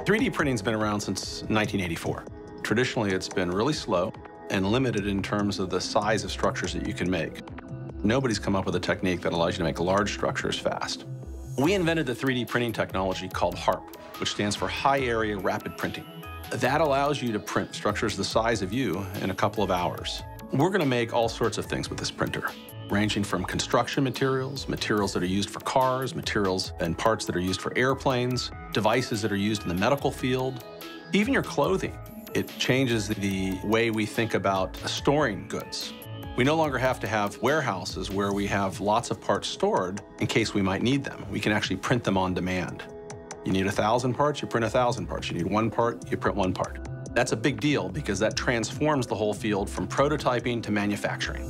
3D printing's been around since 1984. Traditionally, it's been really slow and limited in terms of the size of structures that you can make. Nobody's come up with a technique that allows you to make large structures fast. We invented the 3D printing technology called HARP, which stands for High Area Rapid Printing. That allows you to print structures the size of you in a couple of hours. We're going to make all sorts of things with this printer, ranging from construction materials, materials that are used for cars, materials and parts that are used for airplanes, devices that are used in the medical field, even your clothing. It changes the way we think about storing goods. We no longer have to have warehouses where we have lots of parts stored in case we might need them. We can actually print them on demand. You need a thousand parts, you print a thousand parts. You need one part, you print one part. That's a big deal because that transforms the whole field from prototyping to manufacturing.